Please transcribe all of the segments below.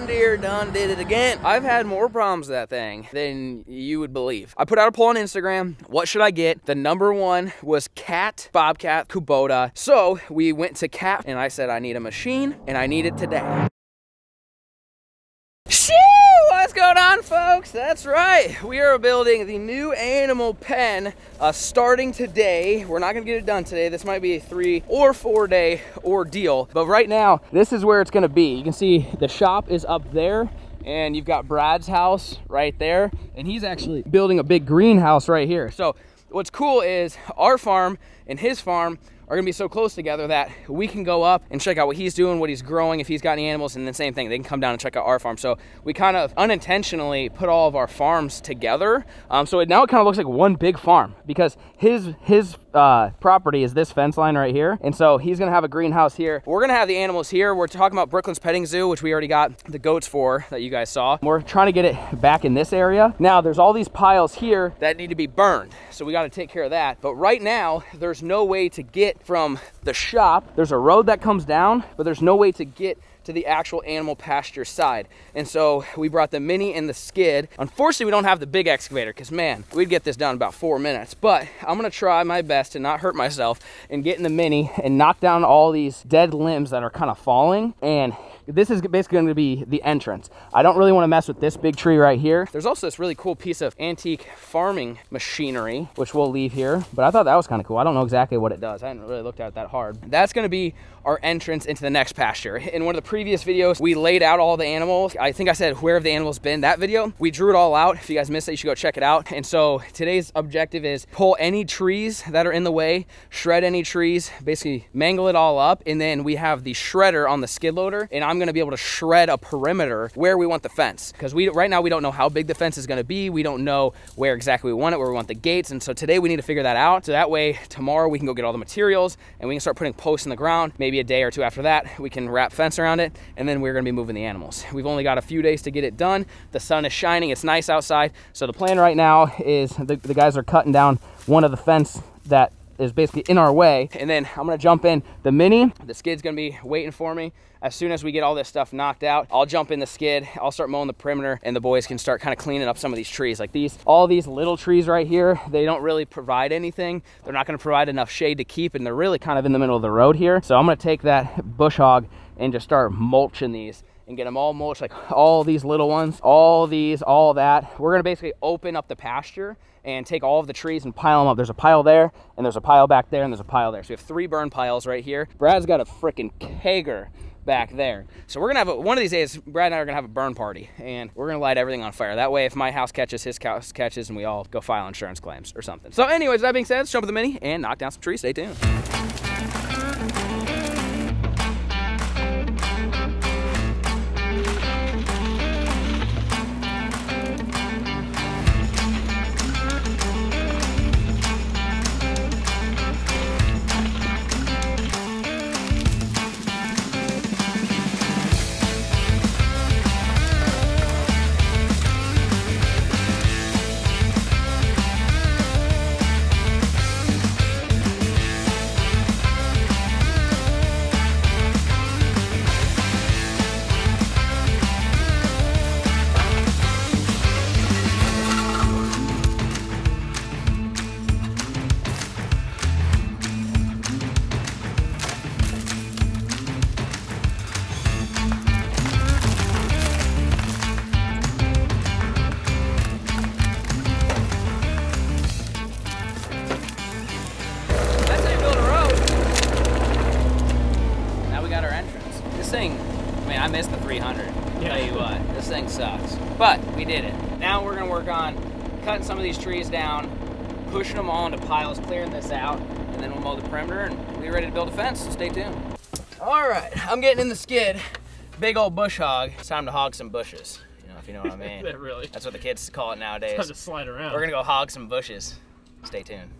John Deere done did it again. I've had more problems with that thing than you would believe. I put out a poll on Instagram. What should I get? The number one was Cat Bobcat Kubota. So we went to Cat and I said I need a machine and I need it today. Shoo! Going on, folks? That's right. We are building the new animal pen uh, starting today. We're not going to get it done today. This might be a three or four day ordeal. But right now, this is where it's going to be. You can see the shop is up there and you've got Brad's house right there. And he's actually building a big greenhouse right here. So what's cool is our farm and his farm are gonna be so close together that we can go up and check out what he's doing, what he's growing, if he's got any animals, and the same thing, they can come down and check out our farm. So we kind of unintentionally put all of our farms together. Um, so it, now it kind of looks like one big farm because his his uh, property is this fence line right here. And so he's gonna have a greenhouse here. We're gonna have the animals here. We're talking about Brooklyn's Petting Zoo, which we already got the goats for that you guys saw. We're trying to get it back in this area. Now there's all these piles here that need to be burned. So we gotta take care of that. But right now, there's no way to get from the shop. There's a road that comes down, but there's no way to get to the actual animal pasture side. And so we brought the mini and the skid. Unfortunately, we don't have the big excavator because man, we'd get this done in about four minutes. But I'm gonna try my best to not hurt myself and get in the mini and knock down all these dead limbs that are kind of falling and this is basically going to be the entrance. I don't really want to mess with this big tree right here. There's also this really cool piece of antique farming machinery, which we'll leave here, but I thought that was kind of cool. I don't know exactly what it does. I hadn't really looked at it that hard. That's going to be our entrance into the next pasture. In one of the previous videos, we laid out all the animals. I think I said, where have the animals been? That video, we drew it all out. If you guys missed it, you should go check it out. And so today's objective is pull any trees that are in the way, shred any trees, basically mangle it all up. And then we have the shredder on the skid loader. And I'm gonna be able to shred a perimeter where we want the fence. Because we right now we don't know how big the fence is gonna be. We don't know where exactly we want it, where we want the gates. And so today we need to figure that out. So that way tomorrow we can go get all the materials and we can start putting posts in the ground. Maybe a day or two after that, we can wrap fence around it. And then we're gonna be moving the animals. We've only got a few days to get it done. The sun is shining, it's nice outside. So the plan right now is the, the guys are cutting down one of the fence that is basically in our way. And then I'm gonna jump in the Mini. The skid's gonna be waiting for me. As soon as we get all this stuff knocked out, I'll jump in the skid, I'll start mowing the perimeter and the boys can start kind of cleaning up some of these trees. Like these, all these little trees right here, they don't really provide anything. They're not gonna provide enough shade to keep and they're really kind of in the middle of the road here. So I'm gonna take that bush hog and just start mulching these and get them all mulched, like all these little ones, all these, all that. We're gonna basically open up the pasture and take all of the trees and pile them up. There's a pile there, and there's a pile back there, and there's a pile there. So we have three burn piles right here. Brad's got a freaking kegger back there. So we're gonna have a, one of these days, Brad and I are gonna have a burn party and we're gonna light everything on fire. That way, if my house catches, his house catches, and we all go file insurance claims or something. So anyways, that being said, let's jump in the mini and knock down some trees. Stay tuned. Of these trees down, pushing them all into piles, clearing this out, and then we'll mow the perimeter and we're ready to build a fence. So stay tuned. All right, I'm getting in the skid. Big old bush hog. It's time to hog some bushes. You know, if you know what I mean. That really. That's what the kids call it Time nowadays. to slide around. We're gonna go hog some bushes. Stay tuned.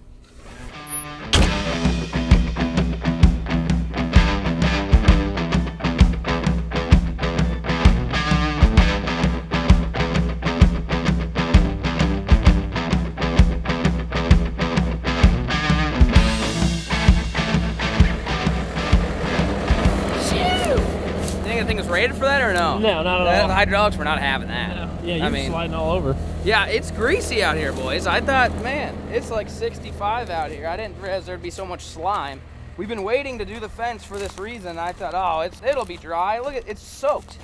For that or no? No, not at That- all. The hydraulics, we're not having that. Yeah, you're I mean, sliding all over. yeah, it's greasy out here, boys. I thought, man, it's like 65 out here. I didn't realize there'd be so much slime. We've been waiting to do the fence for this reason. I thought, oh, it's it'll be dry. Look at it's soaked.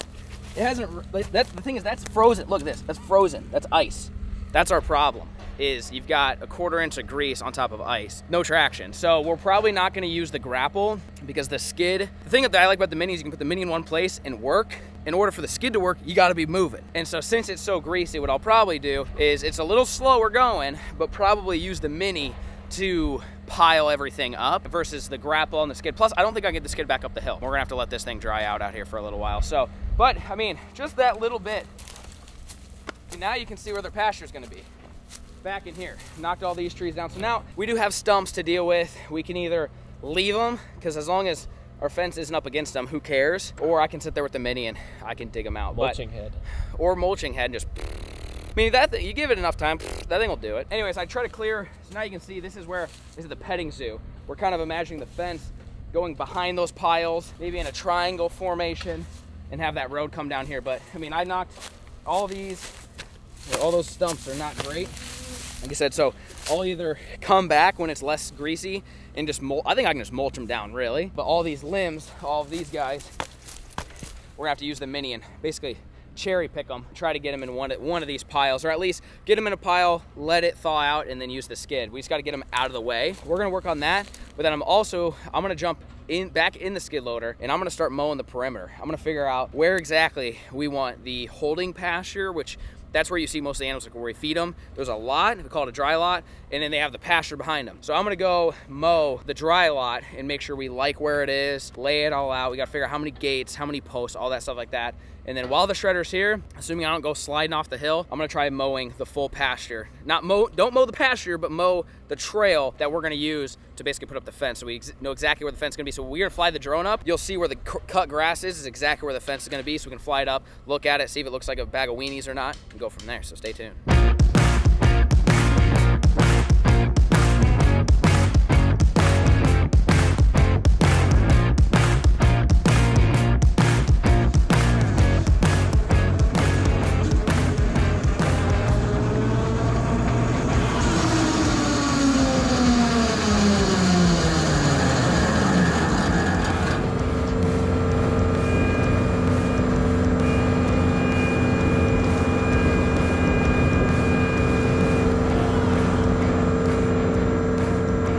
It hasn't. That's the thing is that's frozen. Look at this. That's frozen. That's ice. That's our problem. Is you've got a quarter inch of grease on top of ice, no traction. So we're probably not going to use the grapple because the skid. The thing that I like about the mini is you can put the mini in one place and work. In order for the skid to work, you got to be moving. And so since it's so greasy, what I'll probably do is it's a little slower going, but probably use the mini to pile everything up versus the grapple and the skid. Plus, I don't think I can get the skid back up the hill. We're gonna have to let this thing dry out out here for a little while. So, but I mean, just that little bit. Now you can see where their is gonna be. Back in here, knocked all these trees down. So now we do have stumps to deal with. We can either leave them, because as long as our fence isn't up against them, who cares? Or I can sit there with the mini and I can dig them out. But- Mulching head. or mulching head and just I mean that thing, you give it enough time that thing will do it anyways I try to clear so now you can see this is where this is the petting zoo we're kind of imagining the fence going behind those piles maybe in a triangle formation and have that road come down here but I mean I knocked all these all those stumps are not great like I said so I'll either come back when it's less greasy and just mulch I think I can just mulch them down really but all these limbs all of these guys we're gonna have to use the mini and basically cherry pick them, try to get them in one of, one of these piles, or at least get them in a pile, let it thaw out, and then use the skid. We just got to get them out of the way. We're gonna work on that, but then I'm also I'm gonna jump in back in the skid loader and I'm gonna start mowing the perimeter. I'm gonna figure out where exactly we want the holding pasture, which that's where you see most of the animals like where we feed them. There's a lot, we call it a dry lot, and then they have the pasture behind them. So I'm gonna go mow the dry lot and make sure we like where it is, lay it all out. We gotta figure out how many gates, how many posts, all that stuff like that. And then while the shredder's here, assuming I don't go sliding off the hill, I'm gonna try mowing the full pasture. Not mow, don't mow the pasture, but mow the trail that we're gonna use to basically put up the fence. So we ex know exactly where the fence is gonna be. So we're gonna fly the drone up, you'll see where the cut grass is, is exactly where the fence is gonna be. So we can fly it up, look at it, see if it looks like a bag of weenies or not, and go from there. So stay tuned.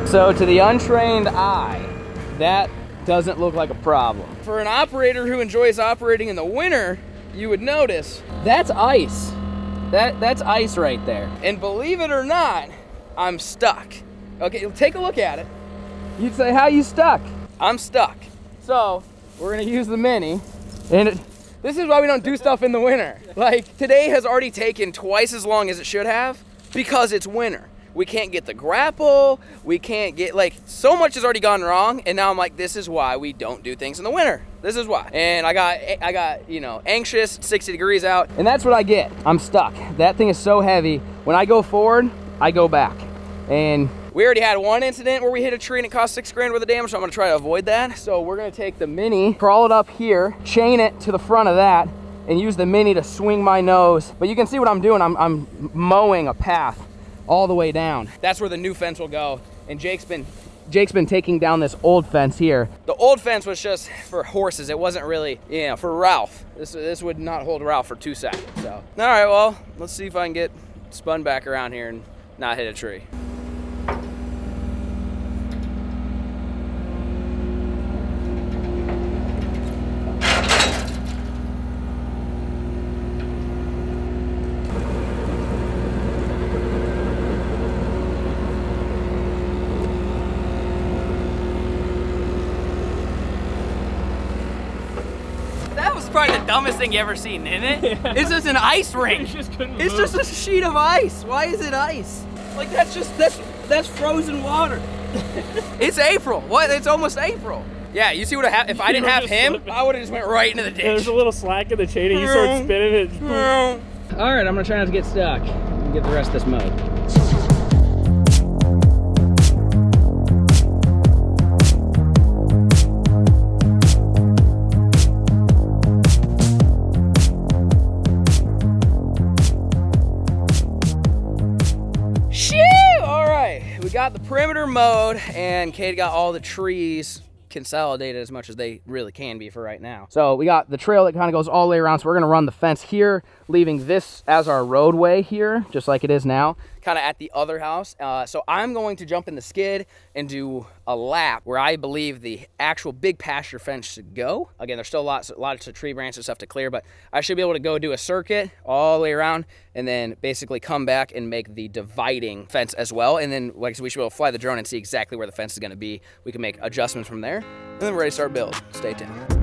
So to the untrained eye, that doesn't look like a problem. For an operator who enjoys operating in the winter, you would notice that's ice. That that's ice right there. And believe it or not, I'm stuck. Okay, take a look at it. You'd say, how you stuck? I'm stuck. So we're gonna use the mini, and it, this is why we don't do stuff in the winter. Like today has already taken twice as long as it should have because it's winter. We can't get the grapple. We can't get like so much has already gone wrong, and now I'm like, this is why we don't do things in the winter. This is why. And I got I got you know anxious, 60 degrees out, and that's what I get. I'm stuck. That thing is so heavy. When I go forward, I go back, and we already had one incident where we hit a tree and it cost six grand worth of damage, so I'm gonna try to avoid that. So we're gonna take the mini, crawl it up here, chain it to the front of that, and use the mini to swing my nose. But you can see what I'm doing. I'm, I'm mowing a path all the way down. That's where the new fence will go. And Jake's been Jake's been taking down this old fence here. The old fence was just for horses. It wasn't really, you know, for Ralph. This this would not hold Ralph for two seconds. So, all right, well, let's see if I can get spun back around here and not hit a tree. That was probably the dumbest thing you ever seen, isn't it? It's just an ice rink. just It's move. just a sheet of ice. Why is it ice? Like that's just that's that's frozen water. it's April. What? It's almost April. Yeah, you see what I have? If I didn't have him, slipping. I would have just went right into the ditch. There's a little slack in the chain and you start spinning it. All right, I'm gonna try not to get stuck and get the rest of this mowed. Mowed and Kate got all the trees consolidated as much as they really can be for right now. So we got the trail that kind of goes all the way around. So we're gonna run the fence here, leaving this as our roadway here, just like it is now kind of at the other house. Uh, so I'm going to jump in the skid and do a lap where I believe the actual big pasture fence should go. Again, there's still lots, lots of tree branches and stuff to clear, but I should be able to go do a circuit all the way around and then basically come back and make the dividing fence as well. And then like I said, we should be able to fly the drone and see exactly where the fence is gonna be. We can make adjustments from there and then we're ready to start build. Stay tuned.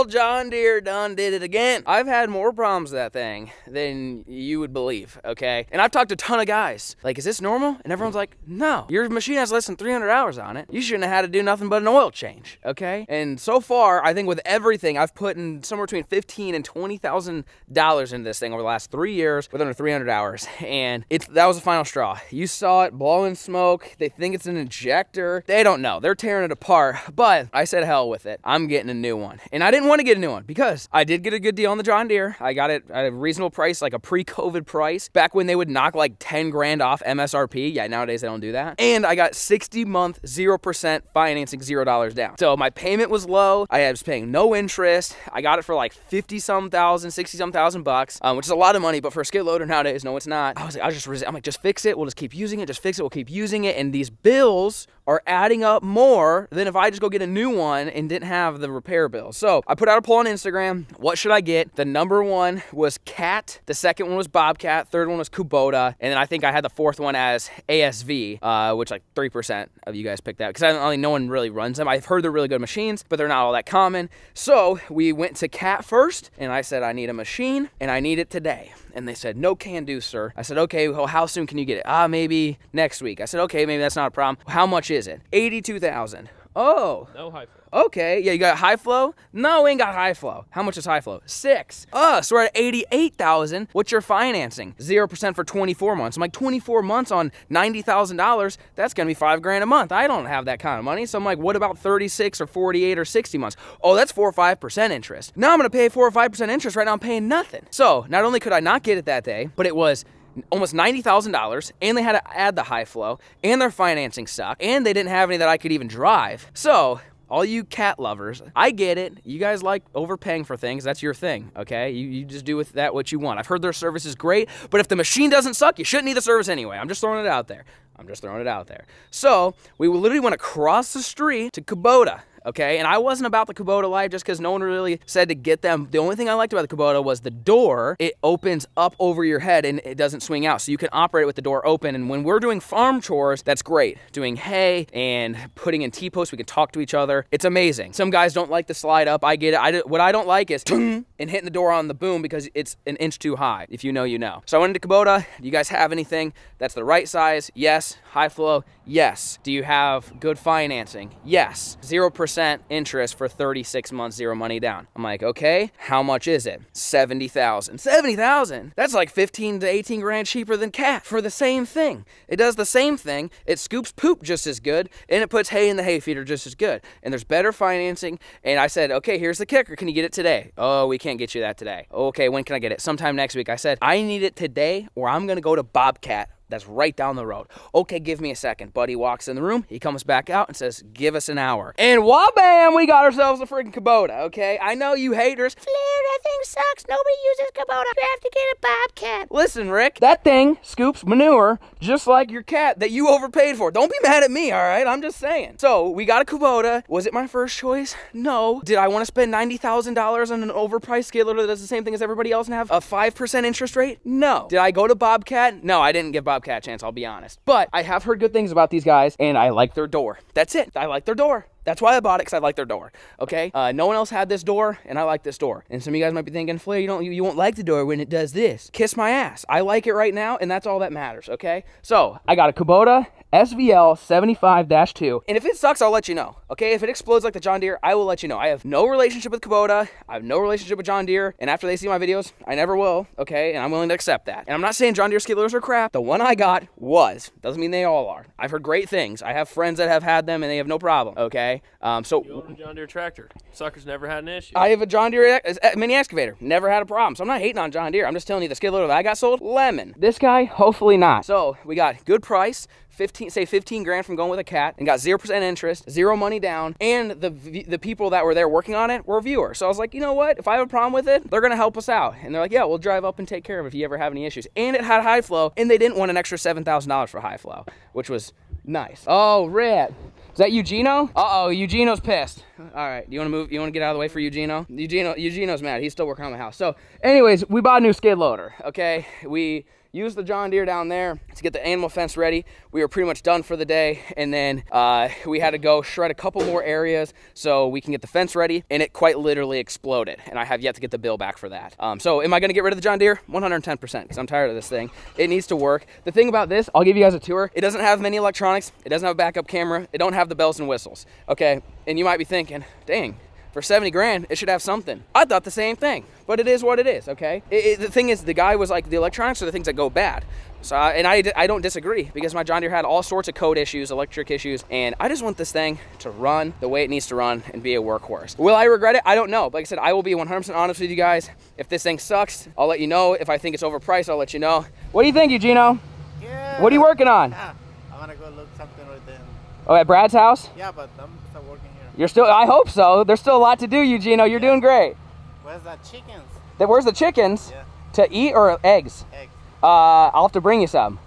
Old John Deere done did it again. I've had more problems with that thing than you would believe, okay? And I've talked to a ton of guys. Like, is this normal? And everyone's like, no. Your machine has less than 300 hours on it. You shouldn't have had to do nothing but an oil change, okay? And so far, I think with everything, I've put in somewhere between 15 and $20,000 into this thing over the last three years with under 300 hours. And it's that was the final straw. You saw it blowing smoke. They think it's an injector. They don't know. They're tearing it apart. But I said hell with it. I'm getting a new one. And I didn't want to get a new one because I did get a good deal on the John Deere. I got it at a reasonable price, like a pre-COVID price, back when they would knock like 10 grand off MSRP. Yeah, nowadays they don't do that. And I got 60 month, 0% financing, $0 down. So my payment was low. I was paying no interest. I got it for like 50 some thousand, 60 some thousand bucks, um, which is a lot of money, but for a skid loader nowadays, no, it's not. I was like, I was just, I'm like, just fix it. We'll just keep using it. Just fix it. We'll keep using it. And these bills are adding up more than if I just go get a new one and didn't have the repair bill. So I put out a poll on Instagram. What should I get? The number one was Cat. The second one was Bobcat. Third one was Kubota. And then I think I had the fourth one as ASV, uh, which like 3% of you guys picked that because I don't no one really runs them. I've heard they're really good machines, but they're not all that common. So we went to Cat first and I said, I need a machine and I need it today. And they said, no can do, sir. I said, okay, well, how soon can you get it? Ah, maybe next week. I said, okay, maybe that's not a problem. How much is it? 82,000. Oh. No flow. Okay, yeah, you got high flow? No, we ain't got high flow. How much is high flow? Six. Uh, so we're at 88,000. What's your financing? 0% for 24 months. I'm like, 24 months on $90,000, that's gonna be five grand a month. I don't have that kind of money. So I'm like, what about 36 or 48 or 60 months? Oh, that's four or 5% interest. Now I'm gonna pay four or 5% interest. Right now I'm paying nothing. So not only could I not get it that day, but it was almost $90,000 and they had to add the high flow and their financing sucked and they didn't have any that I could even drive. So all you cat lovers, I get it. You guys like overpaying for things. That's your thing, okay? You, you just do with that what you want. I've heard their service is great, but if the machine doesn't suck, you shouldn't need the service anyway. I'm just throwing it out there. I'm just throwing it out there. So we literally went across the street to Kubota okay? And I wasn't about the Kubota life just because no one really said to get them. The only thing I liked about the Kubota was the door. It opens up over your head and it doesn't swing out. So you can operate with the door open. And when we're doing farm chores, that's great. Doing hay and putting in T-posts, we can talk to each other. It's amazing. Some guys don't like the slide up. I get it. I, what I don't like is and hitting the door on the boom because it's an inch too high. If you know, you know. So I went into Kubota. Do you guys have anything that's the right size? Yes. High flow? Yes. Do you have good financing? Yes. 0% interest for 36 months, zero money down. I'm like, okay, how much is it? 70,000. 70,000? That's like 15 to 18 grand cheaper than cat for the same thing. It does the same thing. It scoops poop just as good and it puts hay in the hay feeder just as good. And there's better financing. And I said, okay, here's the kicker. Can you get it today? Oh, we can't get you that today. Okay, when can I get it? Sometime next week. I said, I need it today or I'm going to go to Bobcat that's right down the road. Okay, give me a second. Buddy walks in the room. He comes back out and says, give us an hour. And wabam, we got ourselves a freaking Kubota, okay? I know you haters. Flair, that thing sucks. Nobody uses Kubota. You have to get a Bobcat. Listen, Rick, that thing scoops manure just like your cat that you overpaid for. Don't be mad at me, all right? I'm just saying. So we got a Kubota. Was it my first choice? No. Did I want to spend $90,000 on an overpriced skid loader that does the same thing as everybody else and have a 5% interest rate? No. Did I go to Bobcat? No, I didn't give Bobcat a chance, I'll be honest. But I have heard good things about these guys and I like their door. That's it. I like their door. That's why I bought it because I like their door. Okay. Uh, no one else had this door, and I like this door. And some of you guys might be thinking, Flair, you don't, you, you won't like the door when it does this. Kiss my ass. I like it right now, and that's all that matters. Okay. So I got a Kubota SVL 75-2, and if it sucks, I'll let you know. Okay. If it explodes like the John Deere, I will let you know. I have no relationship with Kubota. I have no relationship with John Deere, and after they see my videos, I never will. Okay. And I'm willing to accept that. And I'm not saying John Deere skid loaders are crap. The one I got was. Doesn't mean they all are. I've heard great things. I have friends that have had them, and they have no problem. Okay. Um, so You own a John Deere tractor. Sucker's never had an issue. I have a John Deere ex- uh, mini excavator. Never had a problem. So I'm not hating on John Deere. I'm just telling you the skid loader that I got sold, lemon. This guy, hopefully not. So we got good price. 15 say 15 grand from going with a cat and got 0% interest zero money down and the the people that were there working on it were viewers so i was like you know what if i have a problem with it they're gonna help us out and they're like yeah we'll drive up and take care of it if you ever have any issues and it had high flow and they didn't want an extra $7000 for high flow which was nice oh rip is that Eugenio? Uh-oh, Eugenio's pissed. All right, you want to move? You want to get out of the way for Eugenio? Eugenio, Eugenio's mad. He's still working on the house. So, anyways, we bought a new skid loader. Okay, we used the John Deere down there to get the animal fence ready. We were pretty much done for the day, and then uh, we had to go shred a couple more areas so we can get the fence ready, and it quite literally exploded, and I have yet to get the bill back for that. Um, so am I gonna get rid of the John Deere? 110%, because I'm tired of this thing. It needs to work. The thing about this, I'll give you guys a tour. It doesn't have many electronics. It doesn't have a backup camera. It don't have the bells and whistles, okay? And you might be thinking, dang, for 70 grand, it should have something. I thought the same thing, but it is what it is, okay? It, it, the thing is, the guy was like, the electronics are the things that go bad. So, I, and I, I don't disagree because my John Deere had all sorts of code issues, electric issues, and I just want this thing to run the way it needs to run and be a workhorse. Will I regret it? I don't know. Like I said, I will be 100% honest with you guys. If this thing sucks, I'll let you know. If I think it's overpriced, I'll let you know. What do you think, Eugenio? Yeah. What are you working on? Yeah. I wanna go look something right there. Oh, at Brad's house? Yeah, but I'm still working here. You're still, I hope so. There's still a lot to do, Eugenio. You're doing great. Where's that chickens? Then Where's the chickens? Yeah. To eat or eggs? Eggs. Uh, I'll have to bring you some.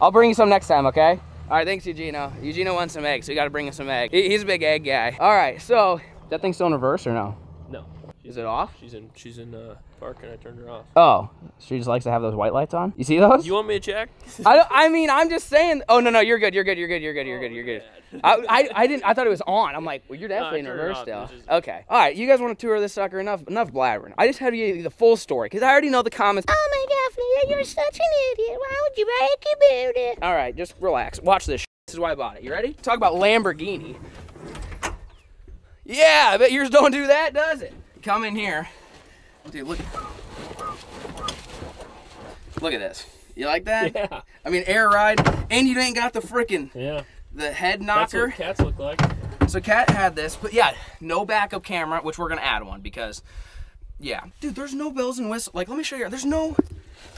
I'll bring you some next time, okay? All right, thanks, Eugenio. Eugenio wants some eggs, so you got to bring him some eggs. He- he's a big egg guy. All right, so that thing's still in reverse or no? No. Is it off? She's in. She's in uh, park, and I turned her off. Oh, she just likes to have those white lights on. You see those? You want me to check? I, don't, I mean, I'm just saying. Oh no, no, you're good. You're good. You're good. You're good. You're good. You're good. I, I, I didn't. I thought it was on. I'm like, well, you're definitely in turned reverse off. still. Just- Okay. All right. You guys want to tour this sucker? Enough. Enough blabbering. I just had to give you the full story because I already know the comments. Oh my god, Flair, you're such an idiot. Why would you buy a Kubota? All right, just relax. Watch this. This is why I bought it. You ready? Talk about Lamborghini. Yeah, I bet yours don't do that, does it? Come in here. Dude, look. Look at this. You like that? Yeah. I mean, air ride, and you ain't got the freaking Yeah. the head That's knocker. what cats look like. So Cat had this, but yeah, no backup camera, which we're gonna add one because, yeah, dude, there's no bells and whistles. Like, let me show you. There's no.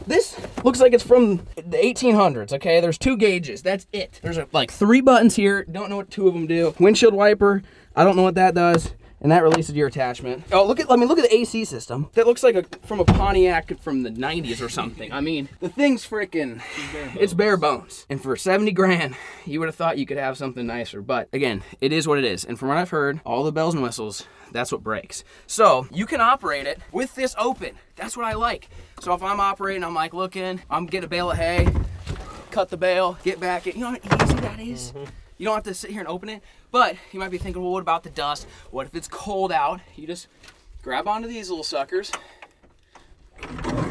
This looks like it's from the 1800s. Okay, there's two gauges. That's it. There's a, like three buttons here. Don't know what two of them do. Windshield wiper. I don't know what that does. And that releases your attachment. Oh, look at, I mean, look at the AC system. That looks like a, from a Pontiac from the 90s or something. I mean, the thing's freaking, it's bare bones. And for 70 grand, you would have thought you could have something nicer. But again, it is what it is. And from what I've heard, all the bells and whistles, that's what breaks. So you can operate it with this open. That's what I like. So if I'm operating, I'm like looking, I'm getting a bale of hay, cut the bale, get back. You know how easy that is? Mm-hmm. You don't have to sit here and open it. But you might be thinking, well, what about the dust? What if it's cold out? You just grab onto these little suckers. Bam.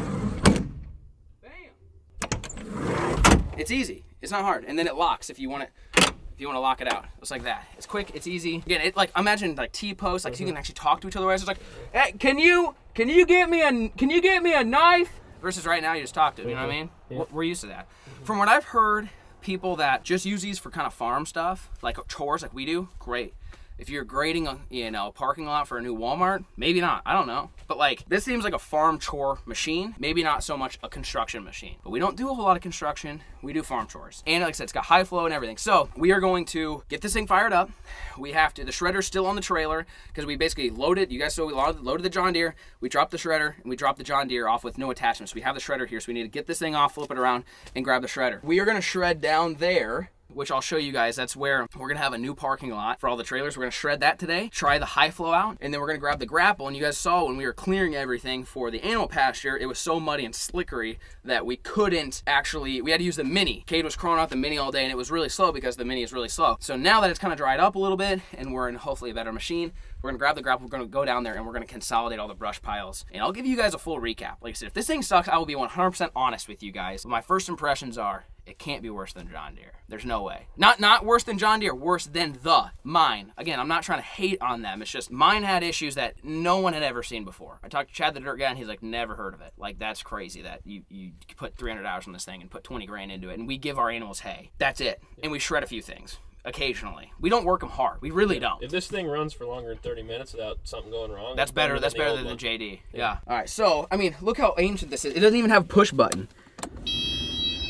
It's easy. It's not hard. And then it locks if you want it. If you want to lock it out, It's like that. It's quick. It's easy. Again, it like imagine like T posts, like so you mm-hmm. can actually talk to each other. Whereas it's like, hey, can you can you get me a can you get me a knife? Versus right now, you just talk to them. You know what I mean? We're- We're used to that. From what I've heard, people that just use these for kind of farm stuff, like chores, like we do, great. If you're grading a you know a parking lot for a new Walmart, maybe not. I don't know. But like this seems like a farm chore machine, maybe not so much a construction machine. But we don't do a whole lot of construction. We do farm chores. And like I said, it's got high flow and everything. So we are going to get this thing fired up. We have to. The shredder's still on the trailer because we basically loaded. You guys saw we loaded, the John Deere. We dropped the shredder and we dropped the John Deere off with no attachments. We have the shredder here, so we need to get this thing off, flip it around, and grab the shredder. We are gonna shred down there which I'll show you guys. That's where we're gonna have a new parking lot for all the trailers. We're gonna shred that today, try the high flow out, and then we're gonna grab the grapple. And you guys saw when we were clearing everything for the animal pasture, it was so muddy and slickery that we couldn't actually, we had to use the mini. Cade was crawling out the mini all day and it was really slow because the mini is really slow. So now that it's kind of dried up a little bit and we're in hopefully a better machine, we're gonna grab the grapple, we're gonna go down there and we're gonna consolidate all the brush piles. And I'll give you guys a full recap. Like I said, if this thing sucks, I will be 100% honest with you guys. My first impressions are, it can't be worse than John Deere. There's no way. Not not worse than John Deere, worse than the mine. Again, I'm not trying to hate on them. It's just mine had issues that no one had ever seen before. I talked to Chad the dirt guy and he's like, never heard of it. Like that's crazy that you you put 300 hours on this thing and put 20 grand into it, and we give our animals hay. That's it, and we shred a few things occasionally. We don't work them hard. We really don't. If this thing runs for longer than 30 minutes without something going wrong, That's it's better. That's the better old than the one. JD. Yeah. All right. So I mean, look how ancient this is. It doesn't even have push button.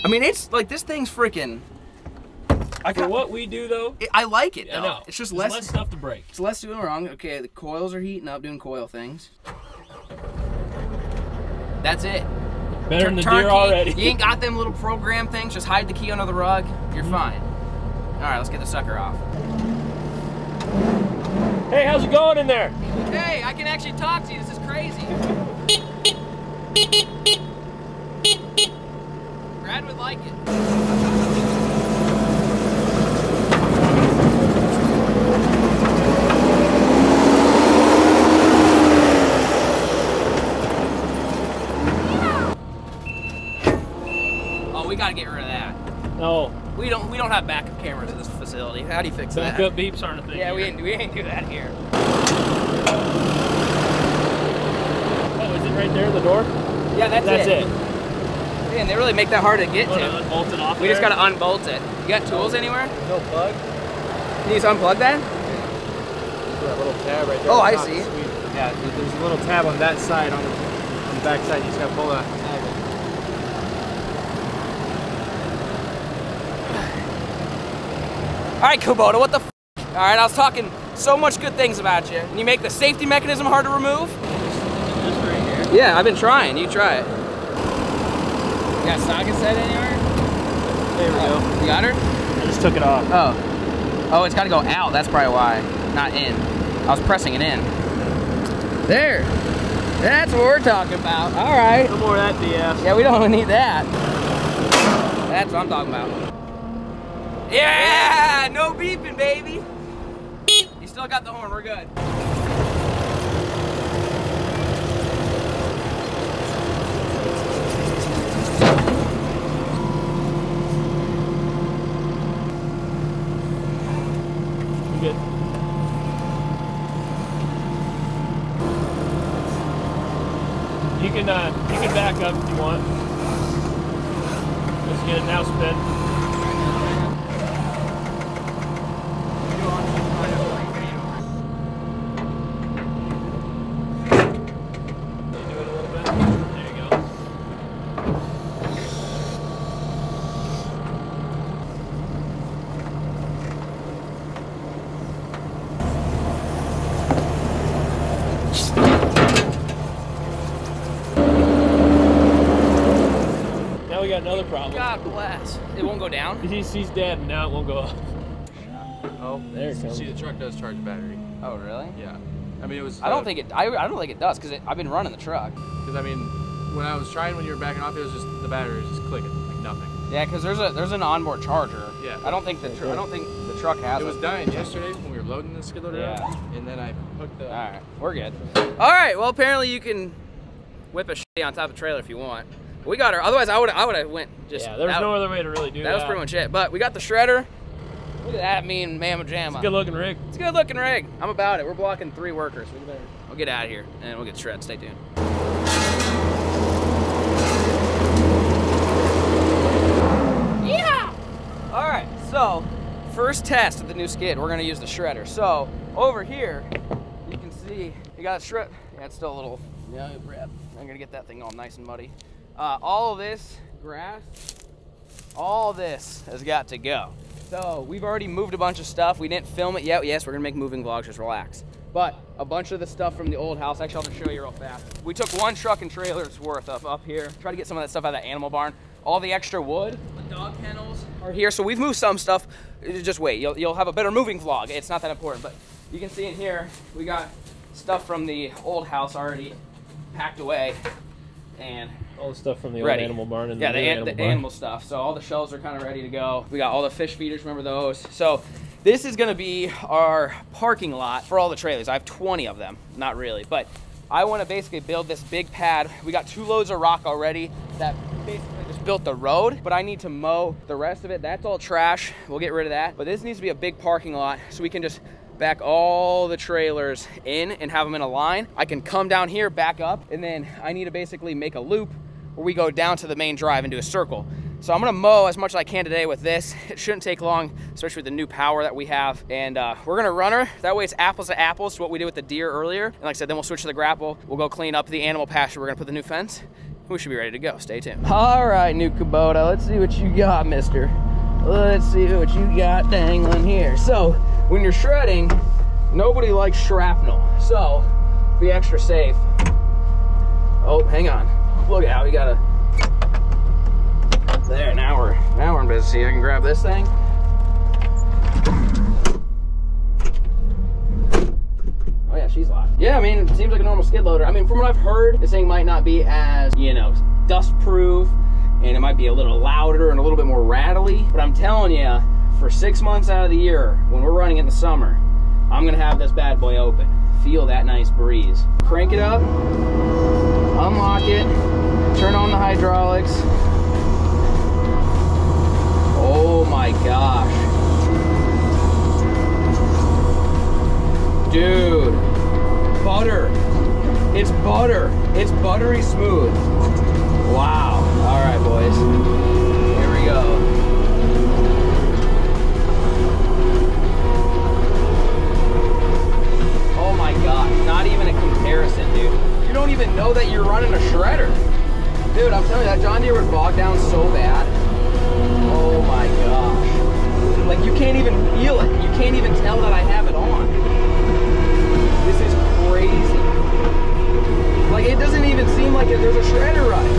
I mean, it's like this thing's freaking. I For got, what we do, though, it- I like it. I though. know It's just less. less stuff to break. It's less doing wrong. Okay, the coils are heating up, doing coil things. That's it. Better than the deer already. You ain't got them little program things. Just hide the key under the rug. You're mm-hmm. fine. All right, let's get the sucker off. hey, how's it going in there? Hey, I can actually talk to you. This is crazy. Brad would like it. Oh, we gotta get rid of that. No, We don't. We don't have backup cameras at this facility. How do you fix that? backup beeps aren't a thing. Yeah, we here. ain't. We ain't do that here. Oh, is it right there, the door? Yeah, that's, it. That's it. Man, they really make that hard to get Oh, to. no, unbolt it off We just gotta unbolt it. You got tools anywhere? No plug. Can you just unplug that? That little tab right there. Oh, I see. Yeah, there's a little tab on that side, on the, on the back side. You just gotta pull that tab in. All right, Kubota, what the f? All right, I was talking so much good things about you. And you make the safety mechanism hard to remove? Just right here. Yeah, I've been trying. You try it. You got socket set anywhere? There we go. You got her? I just took it off. Oh. Oh, it's gotta go out. That's probably why. Not in. I was pressing it in. There. That's what we're talking about. All right. No more of that BS. Yeah, we don't need that. That's what I'm talking about. Yeah, no beeping, baby. You still got the horn. We're good. You can uh, you can back up if you want. Let's get it now spin. You do it a little bit. There you go. Now we got another problem. God bless. It won't go down. He's, he's dead and now it won't go up. Oh, There it comes. See, the truck does charge the battery. Oh, really? Yeah. I mean, it was. I don't think it. I, I don't think it does because I've been running the truck. Because I mean, when I was trying when you were backing off, it was just the battery was just clicking like nothing. Yeah, because there's a there's an onboard charger. Yeah. I don't think the tr- I don't think the truck has It was dying yesterday when we were loading the skid loader Yeah. up, and then I hooked the. All right, we're good. All right, well apparently you can whip a shitty on top of a trailer if you want. We got her. Otherwise, I would I would have went just. yeah, there was no other way to really do that. That was pretty much it. But we got the shredder. Look at that mean mamma jamma. Good looking rig. It's a good looking rig. I'm about it. We're blocking three workers. We better. We'll get out of here and we'll get shred. Stay tuned. Yeah. All right. So first test of the new skid, we're gonna use the shredder. So over here, you can see you got a strip. Yeah, it's still a little, yeah, rip. I'm gonna get that thing all nice and muddy. Uh, all this grass, all this has got to go. So we've already moved a bunch of stuff. We didn't film it yet. Yes, we're gonna make moving vlogs, just relax. But a bunch of the stuff from the old house, actually I'll just show you real fast. We took one truck and trailer's worth of up here. Try to get some of that stuff out of that animal barn. All the extra wood, the dog kennels are here. So we've moved some stuff. Just wait, you'll, you'll have a better moving vlog. It's not that important, but you can see in here, we got stuff from the old house already packed away and All the stuff from the ready. old animal barn and yeah, the, the, an- animal the animal stuff. So all the shelves are kind of ready to go. We got all the fish feeders. Remember those? So this is gonna be our parking lot for all the trailers. I have 20 of them. Not really, but I want to basically build this big pad. We got two loads of rock already that basically just built the road, but I need to mow the rest of it. That's all trash. We'll get rid of that. But this needs to be a big parking lot so we can just back all the trailers in and have them in a line. I can come down here, back up, and then I need to basically make a loop where we go down to the main drive and do a circle. So I'm gonna mow as much as I can today with this. It shouldn't take long, especially with the new power that we have. And uh, we're gonna run her. That way it's apples to apples to what we did with the deer earlier. And like I said, then we'll switch to the grapple. We'll go clean up the animal pasture. We're gonna put the new fence. We should be ready to go. Stay tuned. All right, new Kubota. Let's see what you got, mister. Let's see what you got dangling here. So when you're shredding, nobody likes shrapnel. So be extra safe. Oh, hang on. Look out, we got a, There, now we're now we're in. See, I can grab this thing. Oh yeah, she's locked. Yeah, I mean, it seems like a normal skid loader. I mean, from what I've heard, this thing might not be as you know dust proof, and it might be a little louder and a little bit more rattly. But I'm telling you, for six months out of the year, when we're running in the summer, I'm gonna have this bad boy open. Feel that nice breeze. Crank it up, unlock it, turn on the hydraulics. Oh my gosh. Dude, butter. It's butter. It's buttery smooth. Wow. All right, boys. Here we go. Oh my god, not even a comparison, dude. You don't even know that you're running a shredder. Dude, I'm telling you, that John Deere would bog down so bad. Oh my gosh. Like, you can't even feel it. You can't even tell that I have it on. This is crazy. Like, it doesn't even seem like it, there's a shredder running.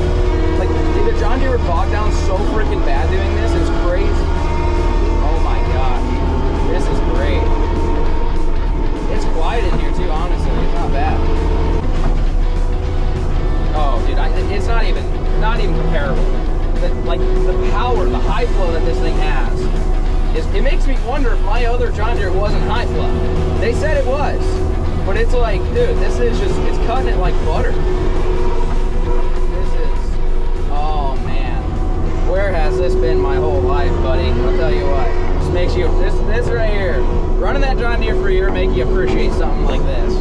Like, the John Deere would bog down so freaking bad doing this. It's crazy. Oh my gosh. This is great. It's quiet in here too, honestly. It's not bad. Dude, I, it's not even not even comparable. The, like the power, the high flow that this thing has, is it makes me wonder if my other John Deere wasn't high flow. They said it was, but it's like, dude, this is just it's cutting it like butter. This is, oh man, where has this been my whole life, buddy? I'll tell you what. This makes you this this right here, running that John Deere for a year, make you appreciate something like this.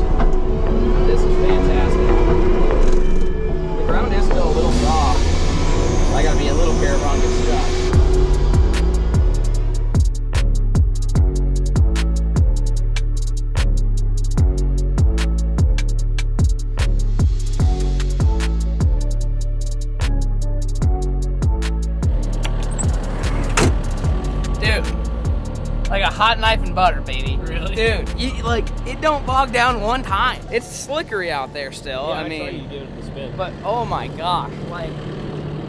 This is fantastic. Ground is still a little soft. I gotta be a little careful on this stuff. Dude, like a hot knife and butter, baby. Really? Dude, you, like it don't bog down one time. It's slickery out there still. Yeah, I saw mean, you give it the spin. but oh my gosh, like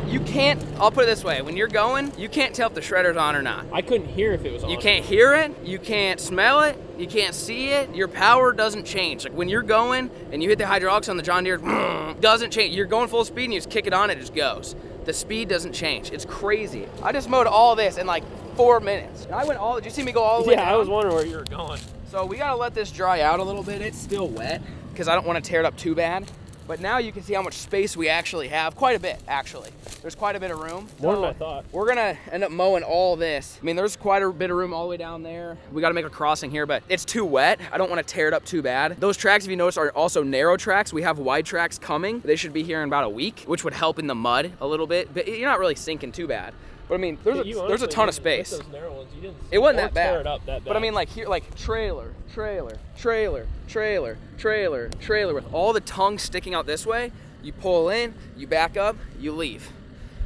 you can't. I'll put it this way: when you're going, you can't tell if the shredder's on or not. I couldn't hear if it was on. You can't hear it, you can't smell it, you can't see it. Your power doesn't change. Like when you're going and you hit the hydraulics on the John Deere, doesn't change. You're going full speed and you just kick it on, it just goes. The speed doesn't change. It's crazy. I just mowed all this in like four minutes. And I went all. Did you see me go all the way Yeah, I was wondering where you were going. So we gotta let this dry out a little bit. It's still wet because I don't want to tear it up too bad. But now you can see how much space we actually have. Quite a bit, actually. There's quite a bit of room. More than I thought. We're gonna end up mowing all this. I mean, there's quite a bit of room all the way down there. We gotta make a crossing here, but it's too wet. I don't wanna tear it up too bad. Those tracks, if you notice, are also narrow tracks. We have wide tracks coming. They should be here in about a week, which would help in the mud a little bit, but you're not really sinking too bad. But I mean, there's a there's a ton of space. Ones, It wasn't that bad. Tear it up that bad. But I mean, like here, like trailer, trailer, trailer, trailer, trailer, trailer, with all the tongue sticking out this way. You pull in, you back up, you leave.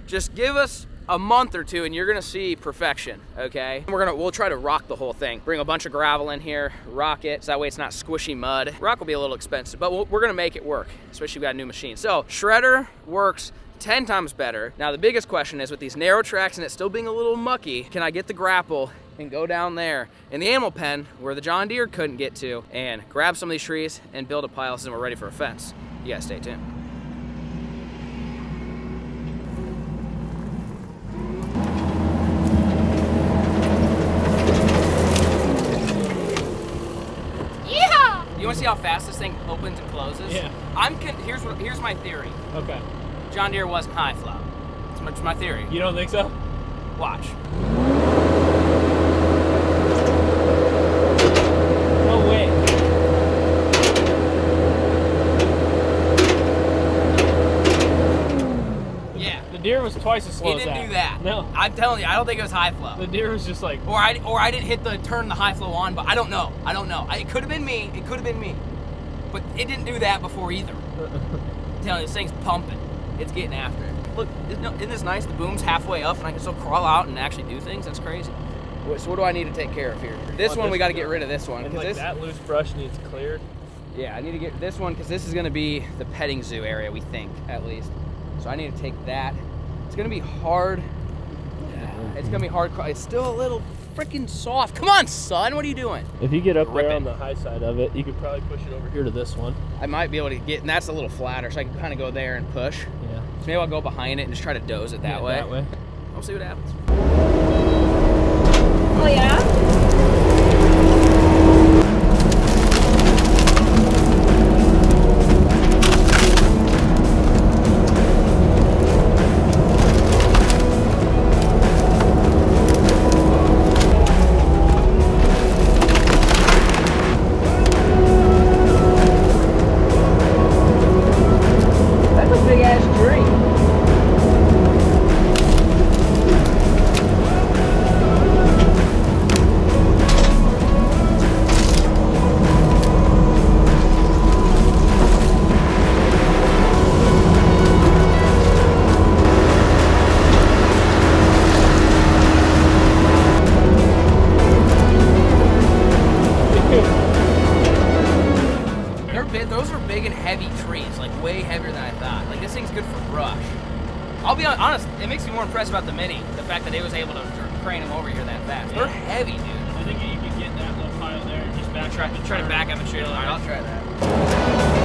Just give us a month or two, and you're gonna see perfection. Okay? We're gonna we'll try to rock the whole thing. Bring a bunch of gravel in here, rock it, so that way it's not squishy mud. Rock will be a little expensive, but we'll, we're gonna make it work, especially if we got a new machine. So shredder works 10 times better. Now the biggest question is with these narrow tracks and it still being a little mucky, can I get the grapple and go down there in the animal pen where the John Deere couldn't get to and grab some of these trees and build a pile so we're ready for a fence. You guys stay tuned. Yeah! You want to see how fast this thing opens and closes? Yeah. I'm con- here's what here's my theory. okay. John Deere wasn't high flow. That's my, that's my theory. You don't think so? Watch. No way. Yeah. The Deere was twice as slow He didn't that. do that. No. I'm telling you, I don't think it was high flow. The Deere was just like, Or I, or I didn't hit the turn the high flow on, but I don't know. I don't know. I, it could have been me. It could have been me. But it didn't do that before either. I'm telling you, this thing's pumping. It's getting after it. Look, isn't isn't this nice? The boom's halfway up, and I can still crawl out and actually do things. That's crazy. So what do I need to take care of here? This Want one we got to to get rid of this one and because like this. that loose brush needs cleared. Yeah, I need to get this one because this is going to be the petting zoo area. We think at least. So I need to take that. It's going to be hard. It's going to be hard. It's still a little freaking soft. Come on, son. What are you doing? If you get up Rip there it. on the high side of it, you could probably push it over here to this one. I might be able to get, and that's a little flatter, so I can kind of go there and push. Yeah. So maybe I'll go behind it and just try to doze it that Yeah, way. That way. We'll see what happens. Oh, yeah? Trees, like way heavier than I thought. Like this thing's good for brush. I'll be honest, it makes me more impressed about the Mini, the fact that it was able to crane them over here that fast. They're heavy, dude. I think you could get that little pile there and just back Try, and try to back up and shoot it. All right, I'll try that.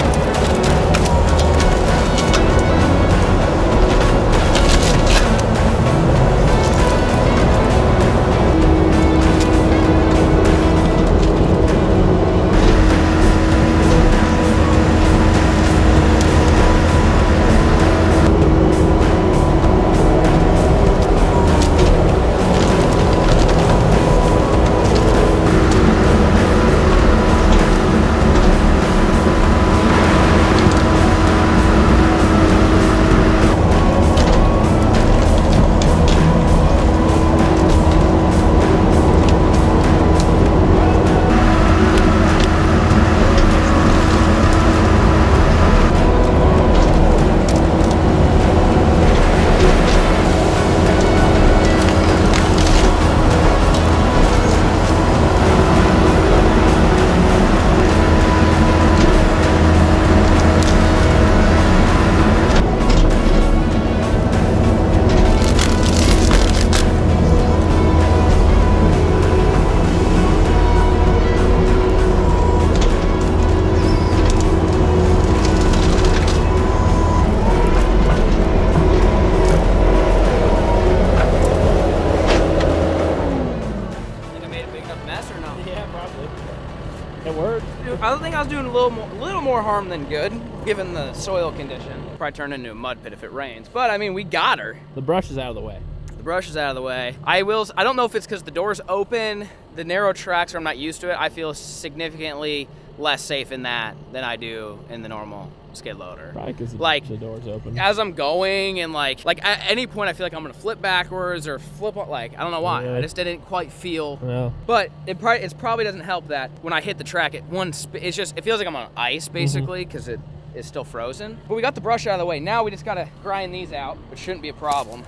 Than good, given the soil condition. Probably turn into a mud pit if it rains. But I mean, we got her. The brush is out of the way. The brush is out of the way. I will. I don't know if it's because the door's open, the narrow tracks, or I'm not used to it. I feel significantly less safe in that than I do in the normal skid loader. Probably because Like- the door's open. As I'm going and like like at any point I feel like I'm gonna flip backwards or flip like I don't know why. I just didn't quite feel Well, but it probably it probably doesn't help that when I hit the track, it one it's just it feels like I'm on ice mm-hmm. basically because it is still frozen. But we got the brush out of the way. Now we just gotta grind these out, which shouldn't be a problem.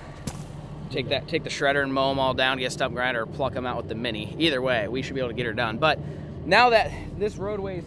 Take that, take the shredder and mow them all down, get a stump grinder, or pluck them out with the mini. Either way, we should be able to get her done. But now that this roadway's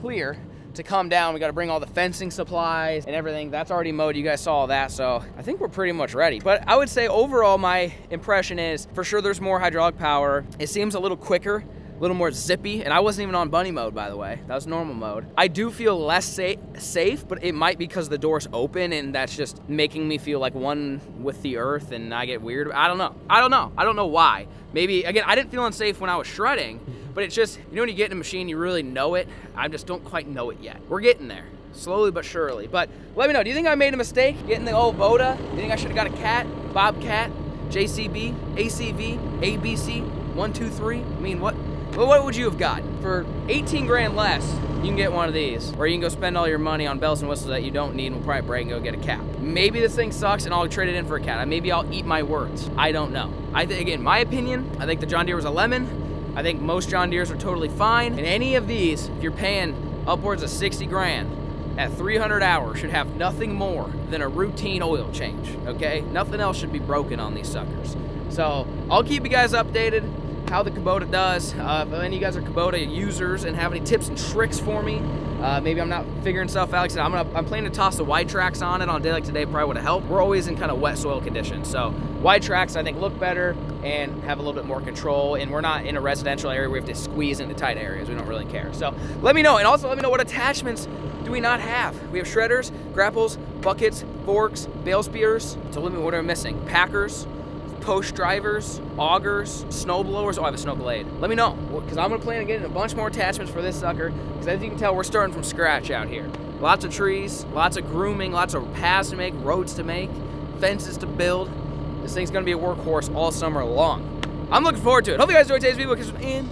clear to come down, we got to bring all the fencing supplies and everything. That's already mowed. You guys saw all that, so I think we're pretty much ready. But I would say overall, my impression is for sure there's more hydraulic power. It seems a little quicker a little more zippy, and I wasn't even on bunny mode, by the way. That was normal mode. I do feel less sa- safe, but it might be because the door's open, and that's just making me feel like one with the earth, and I get weird. I don't know. I don't know. I don't know why. Maybe again, I didn't feel unsafe when I was shredding, but it's just you know when you get in a machine, you really know it. I just don't quite know it yet. We're getting there. Slowly but surely. But let me know. Do you think I made a mistake getting the old Boda? Do you think I should have got a cat, Bobcat, JCB, ACV, ABC, one, two, three? I mean, what? Well, what would you have got? For 18 grand less, you can get one of these. Or you can go spend all your money on bells and whistles that you don't need and we'll probably break and go get a cat. Maybe this thing sucks and I'll trade it in for a cat. Maybe I'll eat my words. I don't know. I think, again, my opinion, I think the John Deere was a lemon. I think most John Deeres are totally fine. And any of these, if you're paying upwards of 60 grand, at 300 hours should have nothing more than a routine oil change, okay? Nothing else should be broken on these suckers. So I'll keep you guys updated how the Kubota does. Uh, if any of you guys are Kubota users and have any tips and tricks for me, uh, maybe I'm not figuring stuff out. Like I I'm, gonna, I'm planning to toss the wide tracks on it on a day like today probably would have helped. We're always in kind of wet soil conditions. So wide tracks I think look better and have a little bit more control. And we're not in a residential area we have to squeeze into tight areas. We don't really care. So let me know. And also let me know what attachments do we not have? We have shredders, grapples, buckets, forks, bale spears. So let me what I'm missing? Packers, post drivers, augers, snow blowers. Oh, I have a snow blade. Let me know because I'm gonna plan on getting a bunch more attachments for this sucker. Because as you can tell, we're starting from scratch out here. Lots of trees, lots of grooming, lots of paths to make, roads to make, fences to build. This thing's gonna be a workhorse all summer long. I'm looking forward to it. Hope you guys enjoyed today's video because in